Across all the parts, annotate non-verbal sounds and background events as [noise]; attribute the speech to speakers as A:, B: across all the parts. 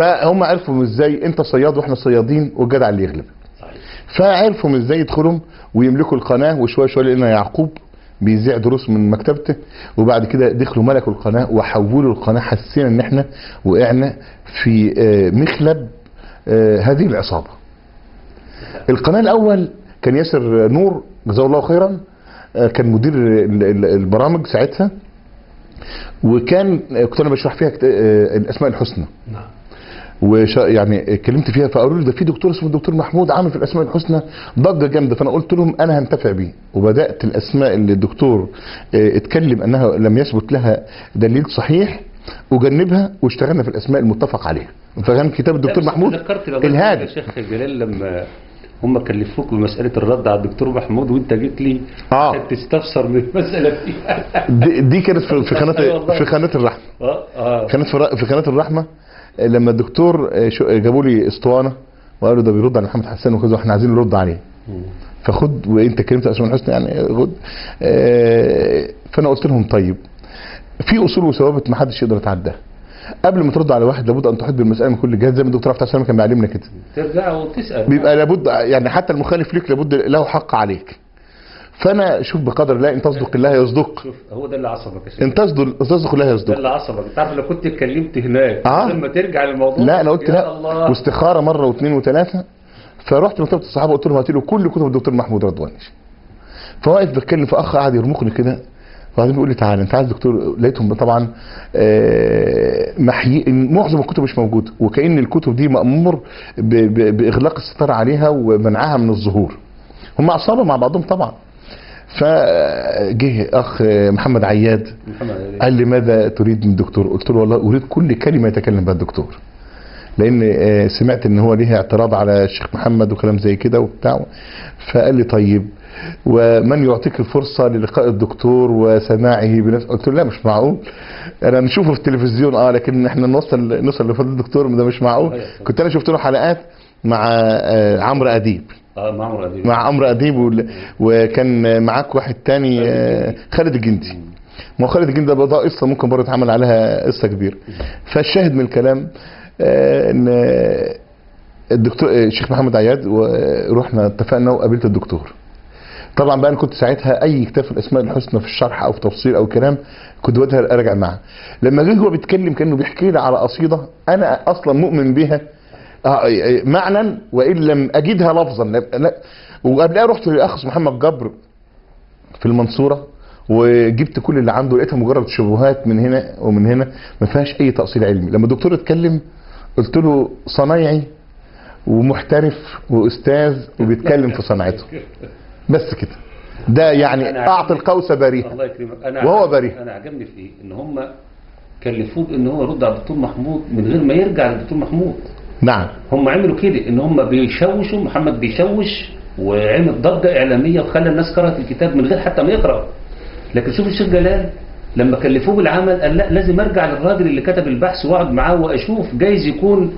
A: فهم عرفوا إزاي أنت صياد وإحنا صيادين والجدع اللي يغلب. فعرفوا إزاي يدخلوا ويملكوا القناة وشوية شوية لقينا يعقوب بيذيع دروس من مكتبته. وبعد كده دخلوا ملكوا القناة وحولوا القناة حسينا إن إحنا وقعنا في آه، مخلب آه، هذه العصابة. القناة الأول كان ياسر نور جزاه الله خيرا آه، كان مدير ال- ال- البرامج ساعتها. وكان كنت أنا بشرح فيها الأسماء الحسنى.
B: نعم.
A: وش يعني اتكلمت فيها فقالوا لي ده في دكتور اسمه الدكتور محمود عامل في الأسماء الحسنى ضجة جامدة. فأنا قلت لهم أنا هنتفع بيه. وبدأت الأسماء اللي الدكتور آه، اتكلم أنها لم يثبت لها دليل صحيح اجنبها واشتغلنا في الأسماء المتفق عليها. فكان كتاب الدكتور محمود الهادي
B: شيخ جلال لما هم كلفوك بمسألة الرد على الدكتور محمود وانت جيت لي آه. تستفسر من المسألة دي.
A: دي, دي كانت في في [laughs]
B: أيوة
A: قناه
B: والله.
A: في قناة الرحمة.
B: آه آه.
A: كانت في في قناة الرحمة. لما الدكتور آه، شو- جابوا لي اسطوانة وقالوا ده بيرد على محمد حسان وكذا وإحنا عايزين نرد عليه. فخد وانت كلمت اسماء الحسنى يعني خد آه، فأنا قلت لهم طيب في أصول وثوابت ما حدش يقدر يتعداها. قبل ما ترد على واحد لابد أن تحط بالمسألة من كل جهة زي ما الدكتور عبد السلام كان بيعلمنا كده.
B: ترجع وتسأل.
A: بيبقى لابد يعني حتى المخالف ليك لابد له حق عليك. فأنا شوف بقدر الله إن تصدق الله يصدق.
B: شوف هو ده اللي عصبك يا شيخ.
A: إن تصدق تصدق الله
B: ده
A: يصدق
B: اللي عصبك. تعرف لو كنت اتكلمت هناك
A: آه.
B: لما ترجع للموضوع
A: لا أنا قلت لا.
B: الله.
A: واستخارة مرة واثنين وثلاثة. فرحت مكتبه الصحابة قلت لهم هاتوا له كل كتب الدكتور محمود رضواني فواقف بتكلم فأخ قعد يرمقني كده. وبعدين بيقول لي تعالى أنت عايز دكتور لقيتهم طبعا آه، محيي معظم الكتب مش موجودة. وكأن الكتب دي مأمور بإغلاق الستار عليها ومنعها من الظهور. هم عصابه مع بعضهم طبعا. فجه أخ محمد عياد قال لي ماذا تريد من الدكتور قلت له والله أريد كل كلمة يتكلم بها الدكتور لأن آه، سمعت إن هو ليه اعتراض على الشيخ محمد وكلام زي كده وبتاع. فقال لي طيب ومن يعطيك الفرصة للقاء الدكتور وسماعه بنفسه قلت له لا مش معقول أنا نشوفه في التلفزيون آه لكن إحنا نوصل نوصل لفضل الدكتور ده مش معقول. كنت أنا شفت له حلقات مع آه، عمرو أديب.
B: آه معمر أديب.
A: مع عمرو أديب وكان معاك واحد تاني آه، خالد الجندي. ما هو خالد الجندي ده قصة ممكن برضه اتعمل عليها قصة كبيرة. فالشاهد من الكلام آه، إن آه، الدكتور آه، الشيخ محمد عياد ورحنا اتفقنا وقابلت الدكتور. طبعا بقى أنا كنت ساعتها أي كتاب في الأسماء الحسنى في الشرح أو في تفسير أو كلام كنت بدها ارجع معاه. لما جه هو بيتكلم كأنه بيحكي لي على قصيدة أنا أصلا مؤمن بها آه، آه، معنى وإن لم أجدها لفظا. وقبلها رحت لاخ محمد جبر في المنصورة وجبت كل اللي عنده لقيتها مجرد شبهات من هنا ومن هنا ما فيهاش أي تأصيل علمي. لما الدكتور اتكلم قلت له صنايعي ومحترف وأستاذ وبيتكلم في صنعته بس كده. ده يعني أعطي القوس بريئا
B: الله يكرمك. أنا
A: وهو بريء.
B: أنا عجبني في إيه؟ إن هم كلفوه إن هو يرد على الدكتور محمود من غير ما يرجع للدكتور محمود.
A: نعم.
B: هم عملوا كده إن هم بيشوشوا محمد بيشوش وعمل ضجه إعلامية وخلى الناس قرأت الكتاب من غير حتى ما يقرأ. لكن شوف الشيخ جلال لما كلفوه بالعمل قال لا لازم أرجع للراجل اللي كتب البحث وأقعد معاه وأشوف جايز يكون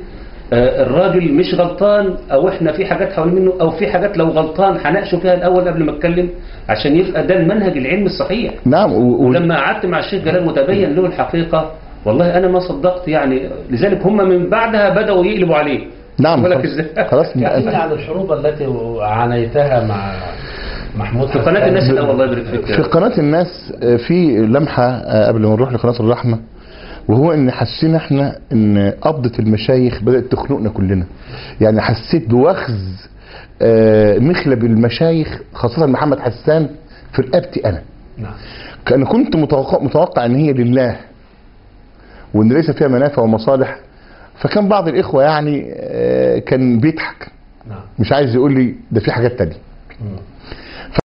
B: آه، الراجل مش غلطان أو إحنا في حاجات حوالين منه أو في حاجات لو غلطان هناقشه فيها الأول قبل ما أتكلم عشان يبقى ده المنهج العلمي الصحيح.
A: نعم و-
B: ولما قعدت مع الشيخ جلال وتبين له الحقيقة والله أنا ما صدقت يعني لذلك هم من بعدها بدأوا يقلبوا عليه.
A: نعم
B: بقول لك
A: خلاص خلاص.
C: احكي عن الحروب التي عانيتها مع محمود
B: في قناة
C: حسان.
B: الناس الأول الله يبارك فيك
A: في قناة الناس آه، في لمحة آه، قبل ما نروح لقناة الرحمة وهو إن حسينا إحنا إن قبضة المشايخ بدأت تخنقنا كلنا. يعني حسيت بوخز آه، مخلب المشايخ خاصة محمد حسان في رقبتي أنا.
C: نعم.
A: أنا كنت متوقع, متوقع إن هي لله. وإن ليس فيها منافع ومصالح فكان بعض الإخوة يعني آه، كان بيضحك.
C: نعم.
A: مش عايز يقول لي ده في حاجات تانية.